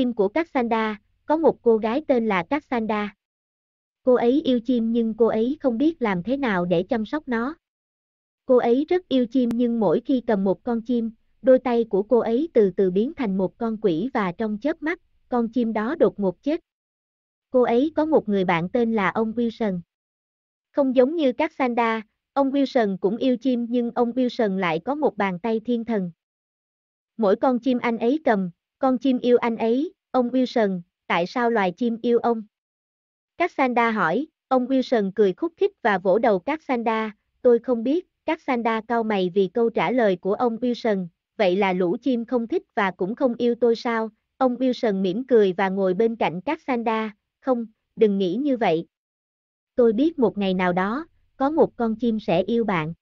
chim của Cassandra, có một cô gái tên là Cassandra. Cô ấy yêu chim nhưng cô ấy không biết làm thế nào để chăm sóc nó. Cô ấy rất yêu chim nhưng mỗi khi cầm một con chim, đôi tay của cô ấy từ từ biến thành một con quỷ và trong chớp mắt, con chim đó đột ngột chết. Cô ấy có một người bạn tên là ông Wilson. Không giống như Cassandra, ông Wilson cũng yêu chim nhưng ông Wilson lại có một bàn tay thiên thần. Mỗi con chim anh ấy cầm, con chim yêu anh ấy, ông Wilson, tại sao loài chim yêu ông? Cassandra hỏi, ông Wilson cười khúc khích và vỗ đầu Cassandra, tôi không biết, Cassandra cau mày vì câu trả lời của ông Wilson, vậy là lũ chim không thích và cũng không yêu tôi sao? Ông Wilson mỉm cười và ngồi bên cạnh Cassandra, không, đừng nghĩ như vậy. Tôi biết một ngày nào đó, có một con chim sẽ yêu bạn.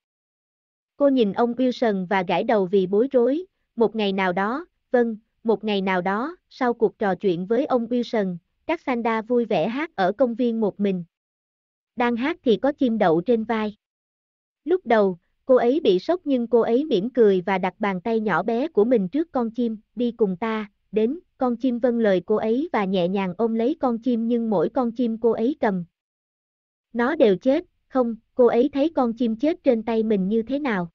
Cô nhìn ông Wilson và gãi đầu vì bối rối, một ngày nào đó, vâng, một ngày nào đó, sau cuộc trò chuyện với ông Wilson, Cassandra vui vẻ hát ở công viên một mình. Đang hát thì có chim đậu trên vai. Lúc đầu, cô ấy bị sốc nhưng cô ấy mỉm cười và đặt bàn tay nhỏ bé của mình trước con chim, đi cùng ta, đến, con chim vâng lời cô ấy và nhẹ nhàng ôm lấy con chim nhưng mỗi con chim cô ấy cầm. Nó đều chết, không, cô ấy thấy con chim chết trên tay mình như thế nào.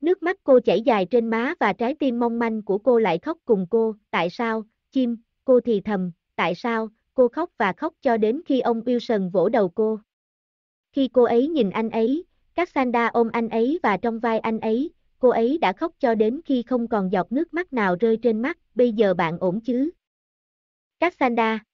Nước mắt cô chảy dài trên má và trái tim mong manh của cô lại khóc cùng cô, tại sao, chim, cô thì thầm, tại sao, cô khóc và khóc cho đến khi ông Wilson vỗ đầu cô. Khi cô ấy nhìn anh ấy, Cassandra ôm anh ấy và trong vai anh ấy, cô ấy đã khóc cho đến khi không còn giọt nước mắt nào rơi trên mắt, bây giờ bạn ổn chứ? Cassandra.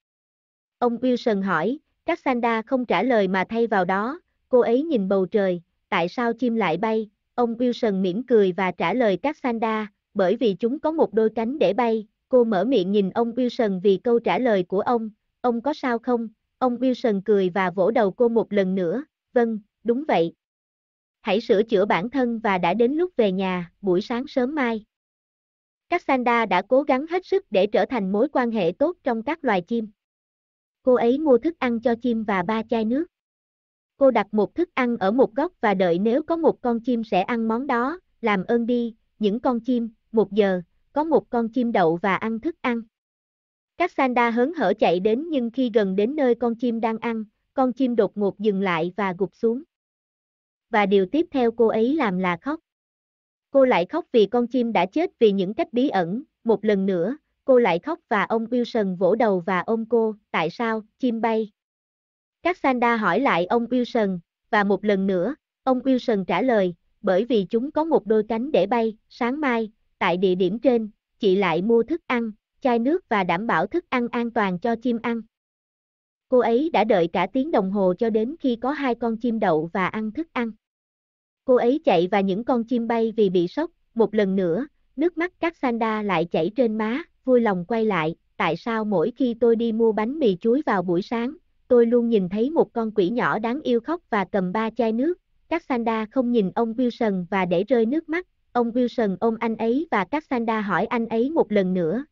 Ông Wilson hỏi, Cassandra không trả lời mà thay vào đó, cô ấy nhìn bầu trời, tại sao chim lại bay? Ông Wilson mỉm cười và trả lời Cassandra, bởi vì chúng có một đôi cánh để bay, cô mở miệng nhìn ông Wilson vì câu trả lời của ông, ông có sao không? Ông Wilson cười và vỗ đầu cô một lần nữa, vâng, đúng vậy, hãy sửa chữa bản thân và đã đến lúc về nhà, buổi sáng sớm mai. Cassandra đã cố gắng hết sức để trở thành mối quan hệ tốt trong các loài chim. Cô ấy mua thức ăn cho chim và ba chai nước. Cô đặt một thức ăn ở một góc và đợi nếu có một con chim sẽ ăn món đó, làm ơn đi, những con chim, một giờ, có một con chim đậu và ăn thức ăn. Cassandra hớn hở chạy đến nhưng khi gần đến nơi con chim đang ăn, con chim đột ngột dừng lại và gục xuống và điều tiếp theo cô ấy làm là khóc. Cô lại khóc vì con chim đã chết vì những cách bí ẩn, một lần nữa, cô lại khóc và ông Wilson vỗ đầu và ôm cô, tại sao, chim bay. Cassandra hỏi lại ông Wilson, và một lần nữa, ông Wilson trả lời, bởi vì chúng có một đôi cánh để bay, sáng mai, tại địa điểm trên, chị lại mua thức ăn, chai nước và đảm bảo thức ăn an toàn cho chim ăn. Cô ấy đã đợi cả tiếng đồng hồ cho đến khi có hai con chim đậu và ăn thức ăn. Cô ấy chạy và những con chim bay vì bị sốc, một lần nữa, nước mắt Cassandra lại chảy trên má, vui lòng quay lại, tại sao mỗi khi tôi đi mua bánh mì chuối vào buổi sáng, tôi luôn nhìn thấy một con quỷ nhỏ đáng yêu khóc và cầm ba chai nước, Cassandra không nhìn ông Wilson và để rơi nước mắt, ông Wilson ôm anh ấy và Cassandra hỏi anh ấy một lần nữa.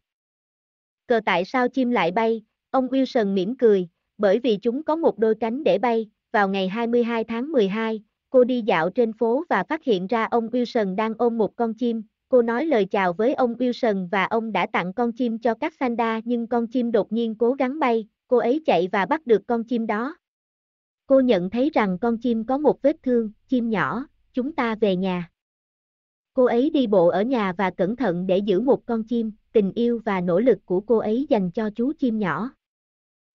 Cờ tại sao chim lại bay, ông Wilson mỉm cười, bởi vì chúng có một đôi cánh để bay, vào ngày 22 tháng 12, cô đi dạo trên phố và phát hiện ra ông Wilson đang ôm một con chim, cô nói lời chào với ông Wilson và ông đã tặng con chim cho Cassandra nhưng con chim đột nhiên cố gắng bay, cô ấy chạy và bắt được con chim đó. Cô nhận thấy rằng con chim có một vết thương, chim nhỏ, chúng ta về nhà. Cô ấy đi bộ ở nhà và cẩn thận để giữ một con chim, tình yêu và nỗ lực của cô ấy dành cho chú chim nhỏ.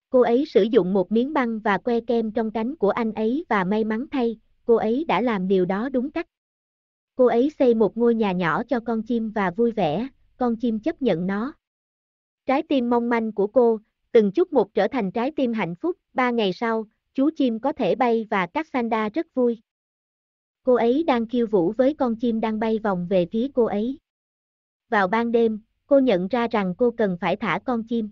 Cô ấy sử dụng một miếng băng và que kem trong cánh của anh ấy và may mắn thay, cô ấy đã làm điều đó đúng cách. Cô ấy xây một ngôi nhà nhỏ cho con chim và vui vẻ, con chim chấp nhận nó. Trái tim mong manh của cô, từng chút một trở thành trái tim hạnh phúc, ba ngày sau, chú chim có thể bay và các Sanda rất vui. Cô ấy đang khiêu vũ với con chim đang bay vòng về phía cô ấy. Vào ban đêm, cô nhận ra rằng cô cần phải thả con chim.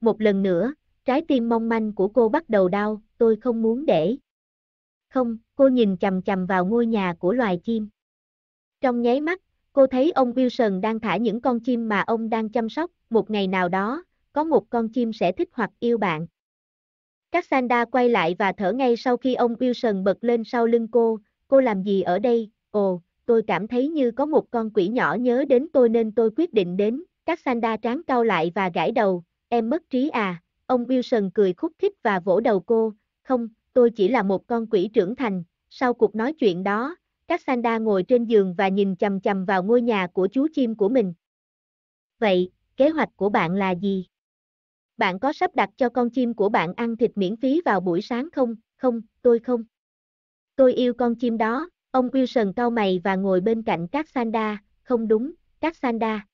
Một lần nữa, Trái tim mong manh của cô bắt đầu đau, tôi không muốn để. Không, cô nhìn chầm chầm vào ngôi nhà của loài chim. Trong nháy mắt, cô thấy ông Wilson đang thả những con chim mà ông đang chăm sóc, một ngày nào đó, có một con chim sẽ thích hoặc yêu bạn. Cassandra quay lại và thở ngay sau khi ông Wilson bật lên sau lưng cô, cô làm gì ở đây, ồ, tôi cảm thấy như có một con quỷ nhỏ nhớ đến tôi nên tôi quyết định đến, Cassandra trán cau lại và gãi đầu, em mất trí à, ông Wilson cười khúc khích và vỗ đầu cô, không, tôi chỉ là một con quỷ trưởng thành, sau cuộc nói chuyện đó, Cassandra ngồi trên giường và nhìn chầm chầm vào ngôi nhà của chú chim của mình. Vậy, kế hoạch của bạn là gì? Bạn có sắp đặt cho con chim của bạn ăn thịt miễn phí vào buổi sáng không? Không, tôi không. Tôi yêu con chim đó, ông Wilson cau mày và ngồi bên cạnh Cassandra, không đúng, Cassandra.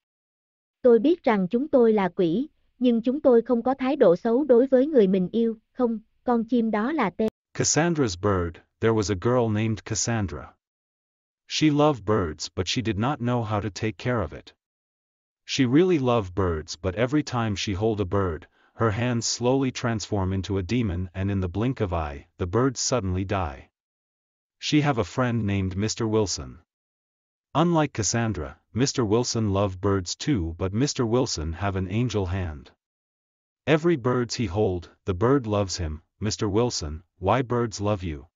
Tôi biết rằng chúng tôi là quỷ, nhưng chúng tôi không có thái độ xấu đối với người mình yêu, không, con chim đó là tên. Cassandra's bird, there was a girl named Cassandra. She loved birds but she did not know how to take care of it. She really loved birds but every time she hold a bird, her hands slowly transform into a demon and in the blink of eye, the birds suddenly die. She have a friend named Mr. Wilson. Unlike Cassandra, Mr. Wilson love birds too but Mr. Wilson have an angel hand. Every birds he hold, the bird loves him, Mr. Wilson, why birds love you?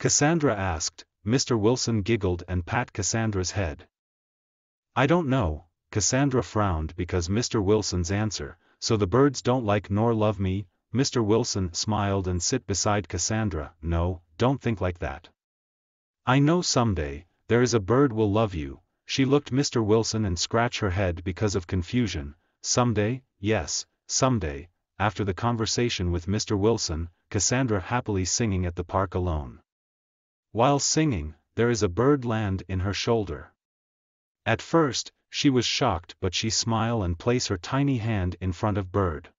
Cassandra asked, Mr. Wilson giggled and pat Cassandra's head. I don't know, Cassandra frowned because Mr. Wilson's answer, so the birds don't like nor love me, Mr. Wilson smiled and sit beside Cassandra, no, don't think like that. I know someday, there is a bird will love you, she looked Mr. Wilson and scratch her head because of confusion, someday, yes, someday, after the conversation with Mr. Wilson, Cassandra happily singing at the park alone. While singing, there is a bird land in her shoulder. At first, she was shocked but she smile and place her tiny hand in front of bird.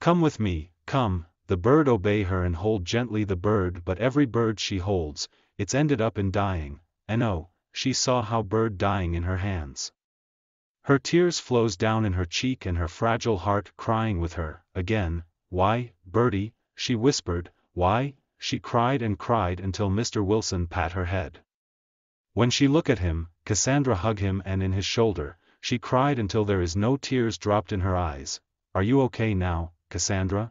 Come with me, come, the bird obey her and hold gently the bird but every bird she holds, it's ended up in dying, and oh, she saw how bird dying in her hands. Her tears flows down in her cheek and her fragile heart crying with her, again, why, birdie, she whispered, why, she cried and cried until Mr. Wilson pat her head. When she look at him, Cassandra hug him and in his shoulder, she cried until there is no tears dropped in her eyes, are you okay now, Cassandra?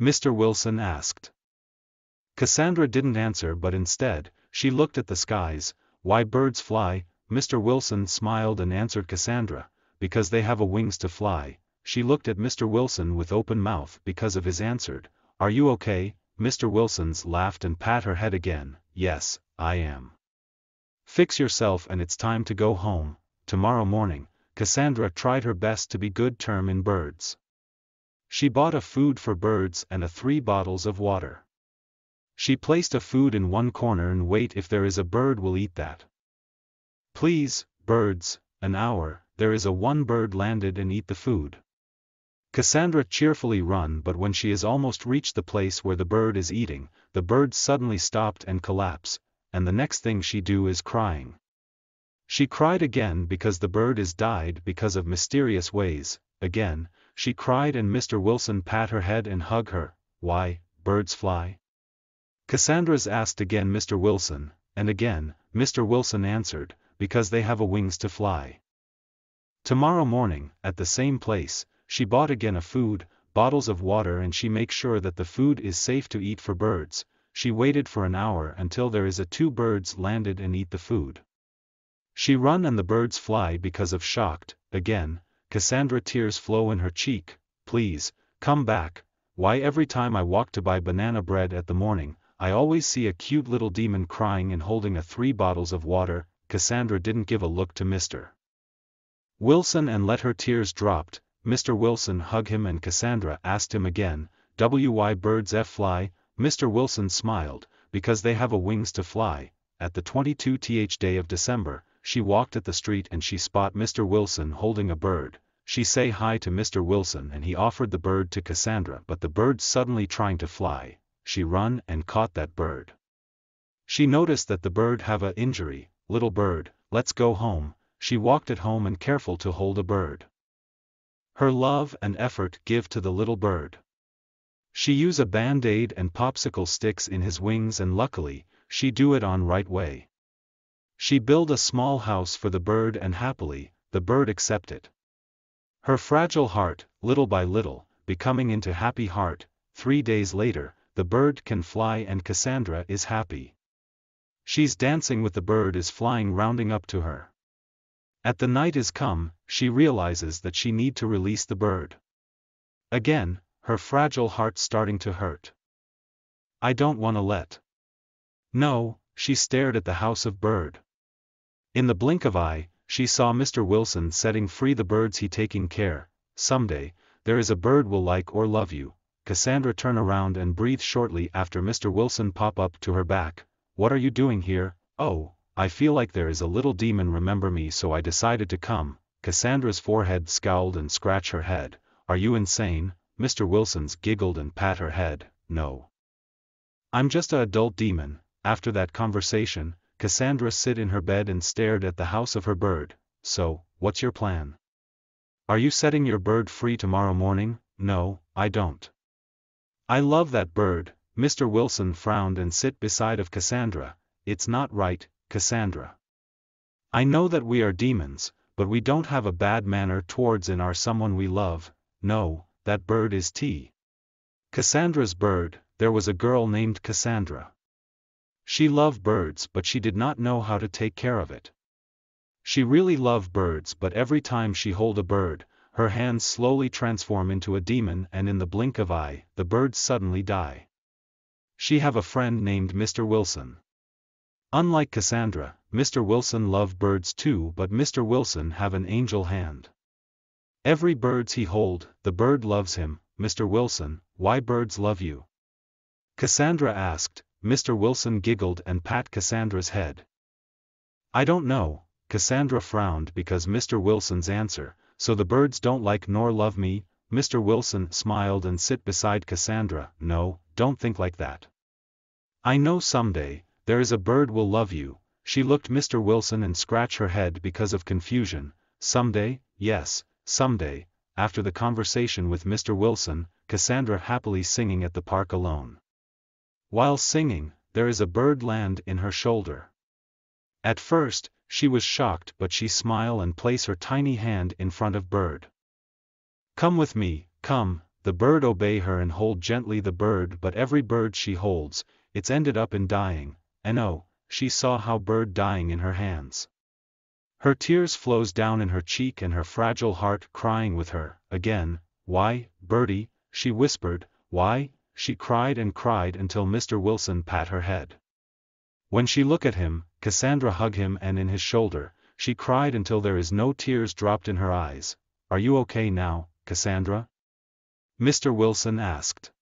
Mr. Wilson asked. Cassandra didn't answer but instead, she looked at the skies, why birds fly, Mr. Wilson smiled and answered Cassandra, because they have a wings to fly, she looked at Mr. Wilson with open mouth because of his answered, are you okay, Mr. Wilson's laughed and pat her head again, yes, I am. Fix yourself and it's time to go home, tomorrow morning, Cassandra tried her best to be good term in birds. She bought a food for birds and a three bottles of water. She placed a food in one corner and wait if there is a bird will eat that. Please, birds, an hour, there is a one bird landed and eat the food. Cassandra cheerfully run but when she has almost reached the place where the bird is eating, the bird suddenly stopped and collapse, and the next thing she do is crying. She cried again because the bird is died because of mysterious ways, again, she cried and Mr. Wilson pat her head and hug her, why, birds fly? Cassandra's asked again Mr. Wilson, and again, Mr. Wilson answered, because they have a wings to fly. Tomorrow morning, at the same place, she bought again a food, bottles of water and she makes sure that the food is safe to eat for birds, she waited for an hour until there is a two birds landed and eat the food. She run and the birds fly because of shocked, again, Cassandra tears flow in her cheek, please, come back, why every time I walk to buy banana bread at the morning, I always see a cute little demon crying and holding a three bottles of water, Cassandra didn't give a look to Mr. Wilson and let her tears dropped, Mr. Wilson hug him and Cassandra asked him again, why birds f fly, Mr. Wilson smiled, because they have a wings to fly, at the 22th day of December, she walked at the street and she spot Mr. Wilson holding a bird, she say hi to Mr. Wilson and he offered the bird to Cassandra but the bird suddenly trying to fly, she run and caught that bird. She noticed that the bird have a injury, little bird, let's go home, she walked at home and careful to hold a bird. Her love and effort give to the little bird. She use a band-aid and popsicle sticks in his wings and luckily, she do it on right way. She build a small house for the bird and happily, the bird accept it. Her fragile heart, little by little, becoming into happy heart, three days later, the bird can fly and Cassandra is happy. She's dancing with the bird is flying rounding up to her. At the night is come, she realizes that she need to release the bird. Again, her fragile heart starting to hurt. I don't wanna let. No, she stared at the house of bird. In the blink of eye, she saw Mr. Wilson setting free the birds he taking care, someday, there is a bird will like or love you. Cassandra turn around and breathe shortly after Mr. Wilson pop up to her back, what are you doing here, oh, I feel like there is a little demon remember me so I decided to come, Cassandra's forehead scowled and scratch her head, are you insane, Mr. Wilson's giggled and pat her head, no. I'm just a adult demon, after that conversation, Cassandra sit in her bed and stared at the house of her bird, so, what's your plan? Are you setting your bird free tomorrow morning? No, I don't. I love that bird, Mr. Wilson frowned and sit beside of Cassandra, it's not right, Cassandra. I know that we are demons, but we don't have a bad manner towards in our someone we love, no, that bird is T. Cassandra's bird, there was a girl named Cassandra. She loved birds but she did not know how to take care of it. She really loved birds but every time she hold a bird, her hands slowly transform into a demon and in the blink of eye, the birds suddenly die. She have a friend named Mr. Wilson. Unlike Cassandra, Mr. Wilson loved birds too but Mr. Wilson have an angel hand. Every birds he hold, the bird loves him, Mr. Wilson, why birds love you? Cassandra asked, Mr. Wilson giggled and pat Cassandra's head. I don't know, Cassandra frowned because Mr. Wilson's answer, so the birds don't like nor love me, Mr. Wilson smiled and sit beside Cassandra, no, don't think like that. I know someday, there is a bird will love you, she looked Mr. Wilson and scratch her head because of confusion, someday, yes, someday, after the conversation with Mr. Wilson, Cassandra happily singing at the park alone. While singing, there is a bird land in her shoulder. At first, she was shocked but she smile and place her tiny hand in front of bird. Come with me, come, the bird obey her and hold gently the bird but every bird she holds, it's ended up in dying, and oh, she saw how bird dying in her hands. Her tears flows down in her cheek and her fragile heart crying with her, again, why, birdie, she whispered, why, she cried and cried until Mr. Wilson pat her head. When she look at him, Cassandra hug him and in his shoulder, she cried until there is no tears dropped in her eyes. Are you okay now, Cassandra? Mr. Wilson asked.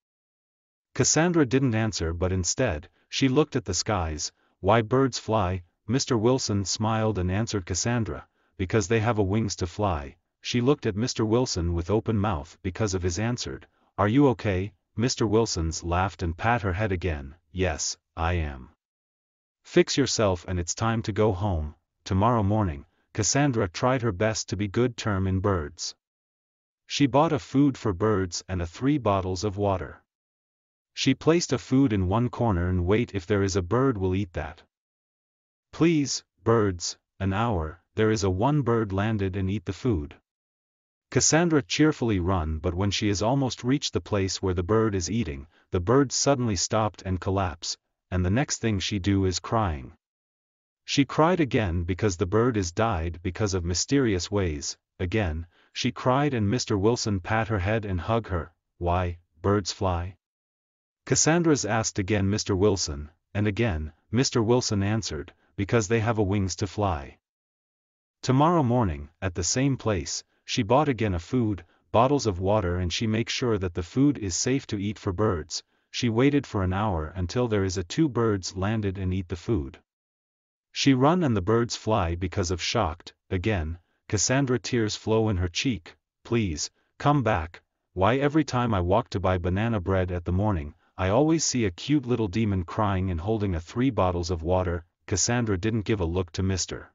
Cassandra didn't answer but instead, she looked at the skies, why birds fly, Mr. Wilson smiled and answered Cassandra, because they have a wings to fly, she looked at Mr. Wilson with open mouth because of his answered, are you okay, Mr. Wilson's laughed and pat her head again, yes, I am. Fix yourself and it's time to go home, tomorrow morning, Cassandra tried her best to be good term in birds. She bought a food for birds and a three bottles of water. She placed a food in one corner and wait if there is a bird will eat that. Please, birds, an hour, there is a one bird landed and eat the food. Cassandra cheerfully run but when she has almost reached the place where the bird is eating, the bird suddenly stopped and collapse, and the next thing she do is crying. She cried again because the bird is died because of mysterious ways, again, she cried and Mr. Wilson pat her head and hug her, why, birds fly? Cassandra's asked again Mr. Wilson, and again, Mr. Wilson answered, because they have a wings to fly. Tomorrow morning, at the same place, she bought again a food, bottles of water and she make sure that the food is safe to eat for birds, she waited for an hour until there is a two birds landed and eat the food. She run and the birds fly because of shocked, again, Cassandra tears flow in her cheek, please, come back, why every time I walk to buy banana bread at the morning, I always see a cute little demon crying and holding a three bottles of water, Cassandra didn't give a look to Mr.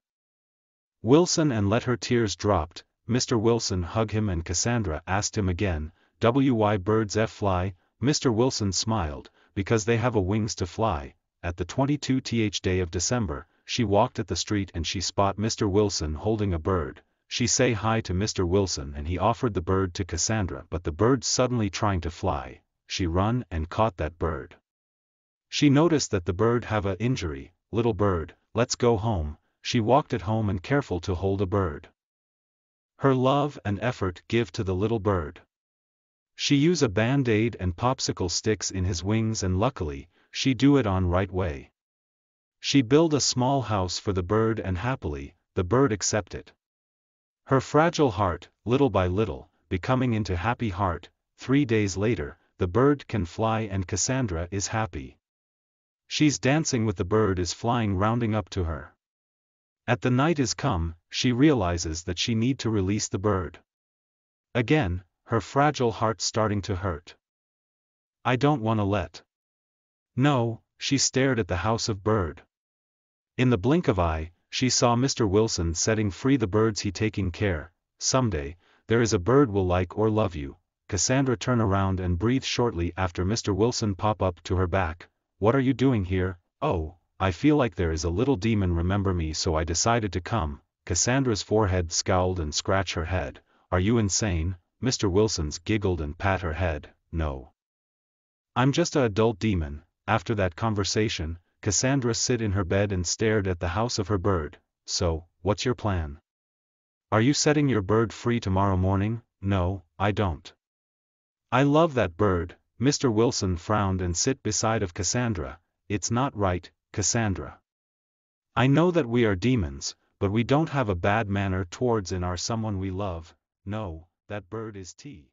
Wilson and let her tears dropped, Mr. Wilson hug him and Cassandra asked him again, why birds f fly, Mr. Wilson smiled, because they have a wings to fly, at the 22th day of December, she walked at the street and she spot Mr. Wilson holding a bird, she say hi to Mr. Wilson and he offered the bird to Cassandra but the bird suddenly trying to fly, she run and caught that bird. She noticed that the bird have a injury, little bird, let's go home, she walked at home and careful to hold a bird. Her love and effort give to the little bird. She use a band-aid and popsicle sticks in his wings and luckily, she do it on right way. She build a small house for the bird and happily, the bird accept it. Her fragile heart, little by little, becoming into happy heart, three days later, the bird can fly and Cassandra is happy. She's dancing with the bird is flying rounding up to her. At the night is come, she realizes that she need to release the bird. Again, her fragile heart starting to hurt. I don't wanna let. No, she stared at the house of bird. In the blink of eye, she saw Mr. Wilson setting free the birds he taking care, someday, there is a bird will like or love you. Cassandra turn around and breathe shortly after Mr. Wilson pop up to her back, what are you doing here, oh, I feel like there is a little demon remember me so I decided to come, Cassandra's forehead scowled and scratched her head, are you insane, Mr. Wilson's giggled and pat her head, no. I'm just a adult demon, after that conversation, Cassandra sit in her bed and stared at the house of her bird, so, what's your plan? Are you setting your bird free tomorrow morning? No, I don't. I love that bird, Mr. Wilson frowned and sit beside of Cassandra, it's not right, Cassandra. I know that we are demons, but we don't have a bad manner towards in our someone we love, no, that bird is tea.